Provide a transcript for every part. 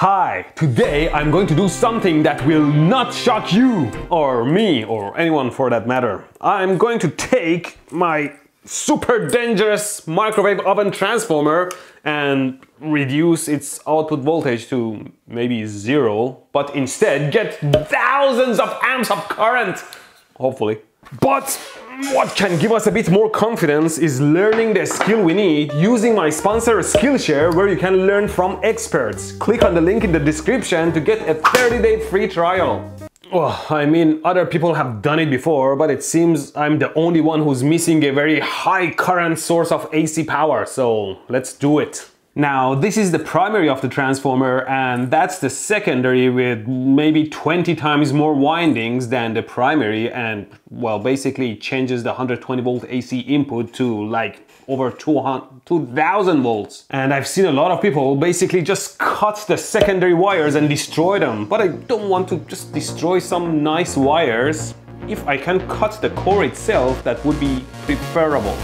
Hi, today I'm going to do something that will not shock you, or me, or anyone for that matter. I'm going to take my super dangerous microwave oven transformer and reduce its output voltage to maybe zero, but instead get thousands of amps of current, hopefully. But what can give us a bit more confidence is learning the skill we need using my sponsor Skillshare where you can learn from experts. Click on the link in the description to get a 30-day free trial. Well, I mean, other people have done it before, but it seems I'm the only one who's missing a very high current source of AC power, so let's do it. Now, this is the primary of the transformer and that's the secondary with maybe 20 times more windings than the primary and, well, basically changes the 120 volt AC input to like over 2000 volts. And I've seen a lot of people basically just cut the secondary wires and destroy them, but I don't want to just destroy some nice wires. If I can cut the core itself, that would be preferable.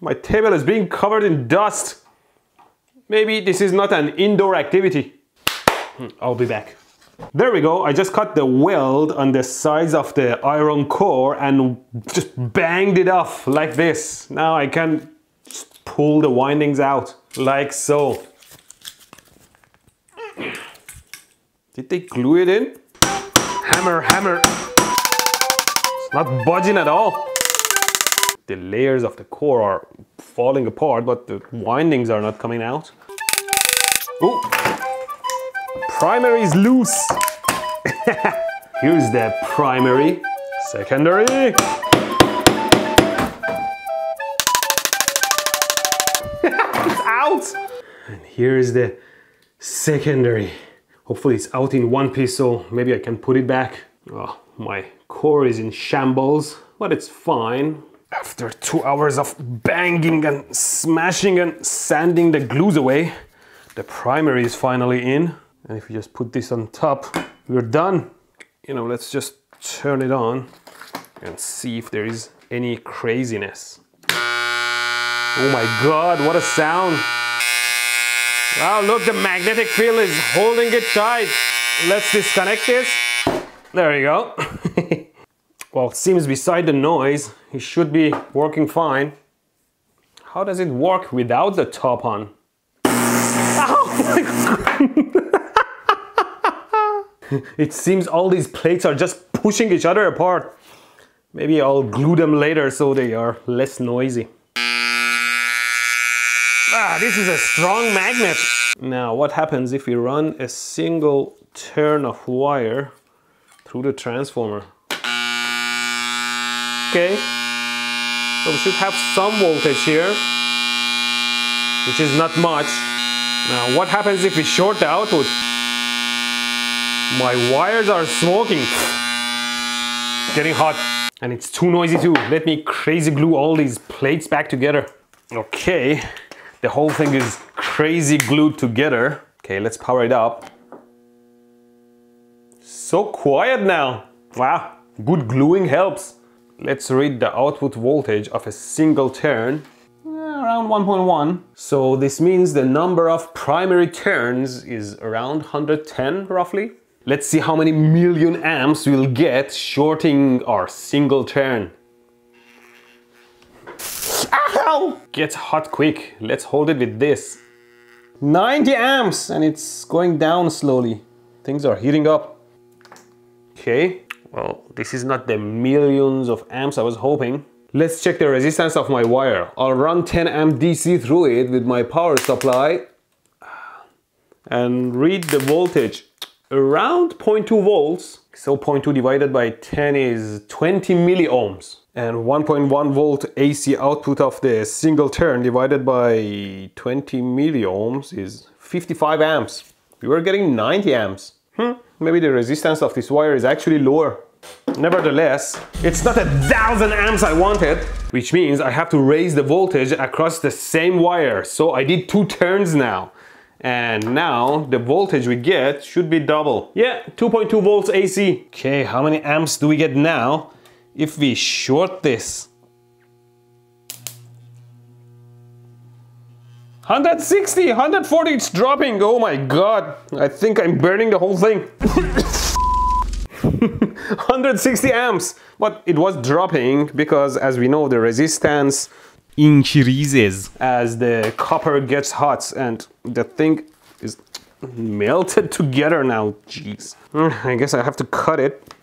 My table is being covered in dust. Maybe this is not an indoor activity. Hmm, I'll be back. There we go, I just cut the weld on the sides of the iron core and just banged it off like this. Now I can pull the windings out, like so. Did they glue it in? Hammer, hammer. It's not budging at all the layers of the core are falling apart, but the windings are not coming out. Ooh. Primary is loose. Here's the primary. Secondary. it's out. And here's the secondary. Hopefully it's out in one piece, so maybe I can put it back. Oh, my core is in shambles, but it's fine. After two hours of banging and smashing and sanding the glues away, the primary is finally in. And if you just put this on top, we're done. You know, let's just turn it on and see if there is any craziness. Oh my God, what a sound. Wow, look, the magnetic field is holding it tight. Let's disconnect this. There you go. Well, it seems beside the noise, it should be working fine. How does it work without the top on? it seems all these plates are just pushing each other apart. Maybe I'll glue them later so they are less noisy. Ah, this is a strong magnet. Now, what happens if we run a single turn of wire through the transformer? Okay. So we should have some voltage here, which is not much. Now what happens if we short the output? My wires are smoking. getting hot. And it's too noisy too. Let me crazy glue all these plates back together. Okay, the whole thing is crazy glued together. Okay, let's power it up. So quiet now. Wow, good gluing helps. Let's read the output voltage of a single turn eh, around 1.1. So this means the number of primary turns is around 110 roughly. Let's see how many million amps we'll get shorting our single turn. Ow! Gets hot quick. Let's hold it with this. 90 amps and it's going down slowly. Things are heating up. Okay, well, this is not the millions of amps I was hoping. Let's check the resistance of my wire. I'll run 10 amp DC through it with my power supply and read the voltage around 0.2 volts. So 0.2 divided by 10 is 20 milliohms. And 1.1 volt AC output of the single turn divided by 20 milliohms is 55 amps. We were getting 90 amps. Hmm, maybe the resistance of this wire is actually lower. Nevertheless, it's not a thousand amps I wanted, which means I have to raise the voltage across the same wire. So I did two turns now. And now the voltage we get should be double. Yeah, 2.2 volts AC. Okay, how many amps do we get now if we short this? 160, 140, it's dropping. Oh my God. I think I'm burning the whole thing. 160 amps. But it was dropping because as we know the resistance increases as the copper gets hot and the thing is melted together now. Jeez. I guess I have to cut it.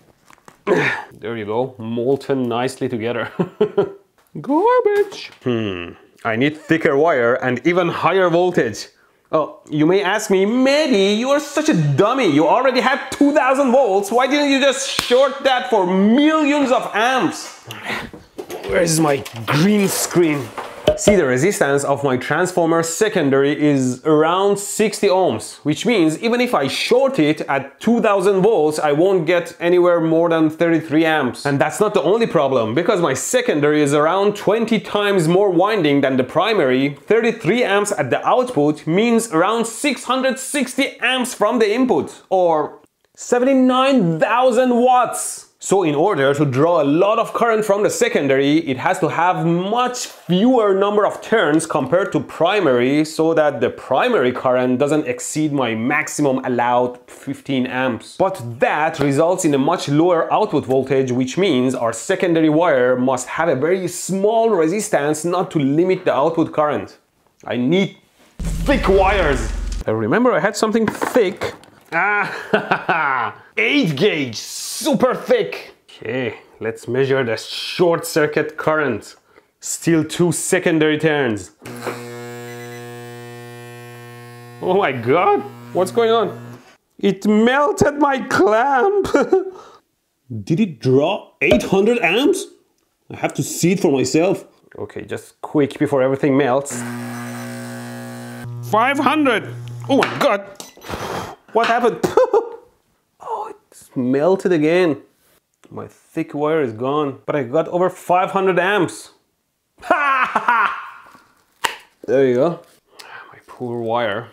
There you go, molten nicely together. Garbage. Hmm. I need thicker wire and even higher voltage. Oh, you may ask me, Mehdi, you are such a dummy. You already have 2000 volts. Why didn't you just short that for millions of amps? Where's my green screen? See, the resistance of my transformer secondary is around 60 ohms, which means even if I short it at 2000 volts, I won't get anywhere more than 33 amps. And that's not the only problem, because my secondary is around 20 times more winding than the primary, 33 amps at the output means around 660 amps from the input, or 79,000 watts. So in order to draw a lot of current from the secondary, it has to have much fewer number of turns compared to primary so that the primary current doesn't exceed my maximum allowed 15 amps. But that results in a much lower output voltage which means our secondary wire must have a very small resistance not to limit the output current. I need thick wires. I remember I had something thick. Ah, 8 gauge super thick. Okay, let's measure the short circuit current. Still two secondary turns. Oh my god, what's going on? It melted my clamp. Did it draw 800 amps? I have to see it for myself. Okay, just quick before everything melts. 500! Oh my god! What happened? melted again. My thick wire is gone, but I got over 500 amps. there you go. My poor wire.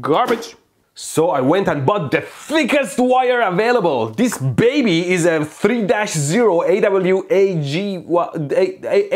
Garbage. So I went and bought the thickest wire available. This baby is a 3-0 AWAG,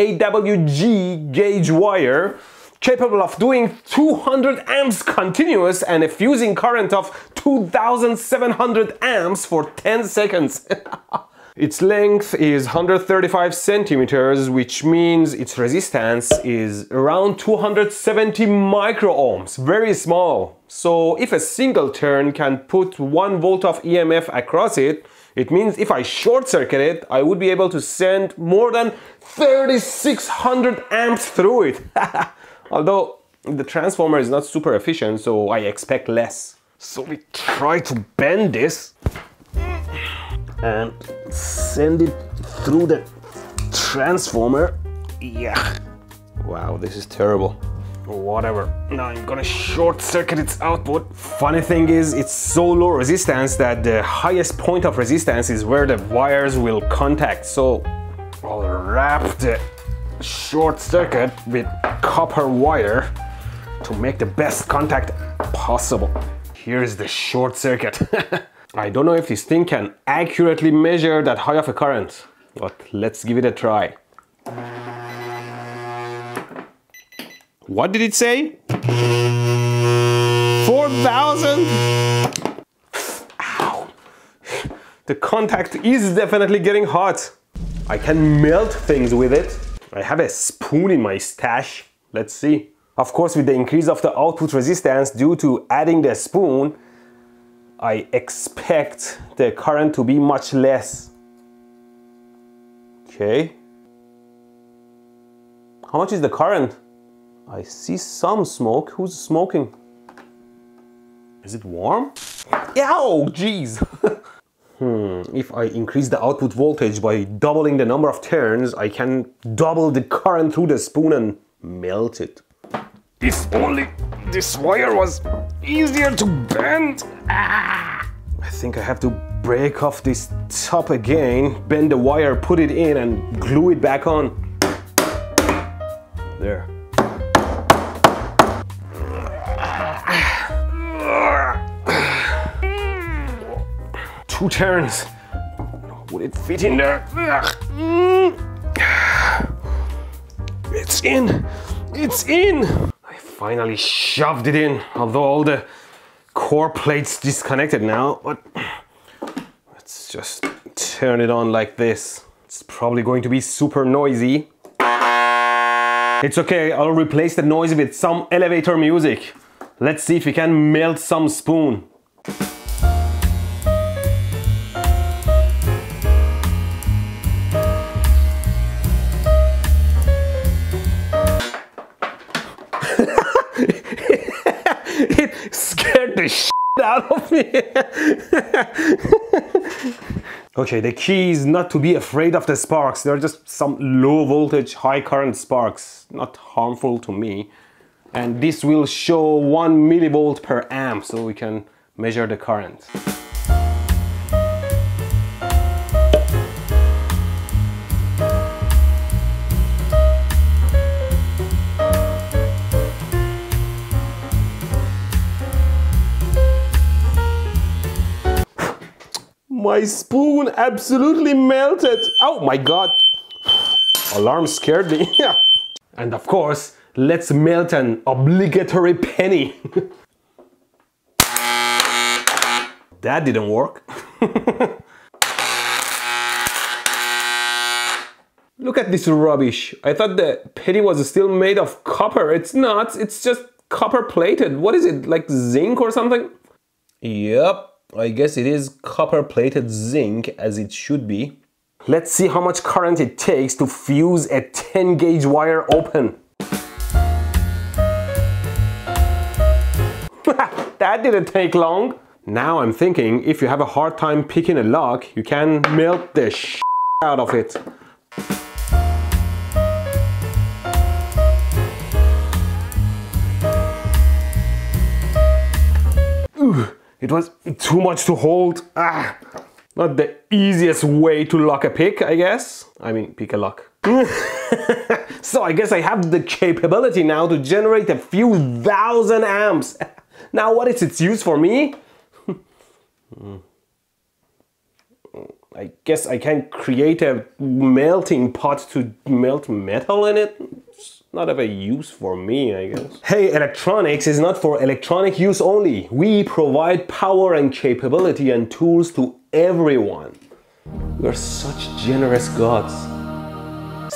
AWG gauge wire capable of doing 200 amps continuous and a fusing current of 2700 amps for 10 seconds. its length is 135 centimeters, which means its resistance is around 270 micro ohms, very small. So if a single turn can put 1 volt of EMF across it, it means if I short circuit it, I would be able to send more than 3600 amps through it. Although the transformer is not super efficient, so I expect less. So we try to bend this and send it through the transformer. Yeah. Wow, this is terrible. Whatever. Now I'm gonna short circuit its output. Funny thing is, it's so low resistance that the highest point of resistance is where the wires will contact. So I'll wrap the short circuit with copper wire to make the best contact possible. Here is the short circuit. I don't know if this thing can accurately measure that high of a current, but let's give it a try. What did it say? 4,000? Ow. The contact is definitely getting hot. I can melt things with it. I have a spoon in my stash. Let's see. Of course, with the increase of the output resistance due to adding the spoon, I expect the current to be much less. Okay. How much is the current? I see some smoke. Who's smoking? Is it warm? Ow, jeez. Hmm, if I increase the output voltage by doubling the number of turns, I can double the current through the spoon and melt it. If only this wire was easier to bend. Ah. I think I have to break off this top again, bend the wire, put it in and glue it back on. There. Two turns. Would it fit in there? It's in. It's in. I finally shoved it in, although all the core plates disconnected now, but let's just turn it on like this. It's probably going to be super noisy. It's okay, I'll replace the noise with some elevator music. Let's see if we can melt some spoon. Out of me. okay, the key is not to be afraid of the sparks. They're just some low voltage, high current sparks, not harmful to me. And this will show one millivolt per amp, so we can measure the current. My spoon absolutely melted. Oh my god. Alarm scared me. and of course, let's melt an obligatory penny. that didn't work. Look at this rubbish. I thought the penny was still made of copper. It's not. It's just copper plated. What is it? Like zinc or something? Yep. I guess it is copper plated zinc as it should be. Let's see how much current it takes to fuse a 10 gauge wire open. that didn't take long. Now I'm thinking if you have a hard time picking a lock, you can melt the out of it. It was too much to hold. Ah, not the easiest way to lock a pick, I guess. I mean, pick a lock. so I guess I have the capability now to generate a few thousand amps. Now what is its use for me? I guess I can create a melting pot to melt metal in it not of a use for me, I guess. Hey, electronics is not for electronic use only. We provide power and capability and tools to everyone. We are such generous gods.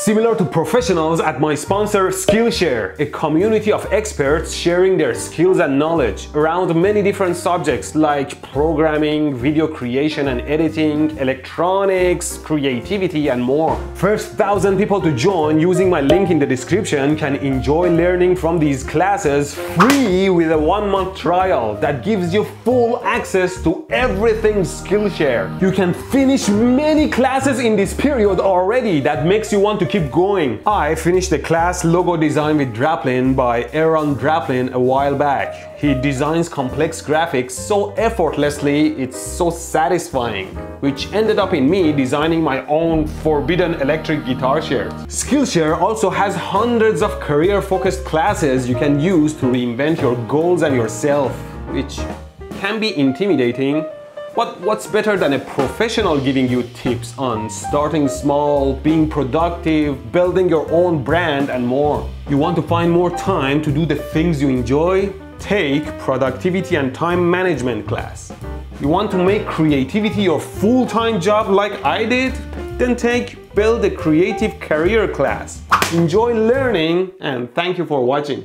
Similar to professionals at my sponsor Skillshare, a community of experts sharing their skills and knowledge around many different subjects like programming, video creation and editing, electronics, creativity and more. First thousand people to join using my link in the description can enjoy learning from these classes free with a one month trial that gives you full access to everything Skillshare. You can finish many classes in this period already that makes you want to keep going. I finished the class logo design with Draplin by Aaron Draplin a while back. He designs complex graphics so effortlessly, it's so satisfying, which ended up in me designing my own forbidden electric guitar shirt. Skillshare also has hundreds of career-focused classes you can use to reinvent your goals and yourself, which can be intimidating what, what's better than a professional giving you tips on starting small, being productive, building your own brand and more? You want to find more time to do the things you enjoy? Take productivity and time management class. You want to make creativity your full-time job like I did? Then take Build a Creative Career class. Enjoy learning and thank you for watching.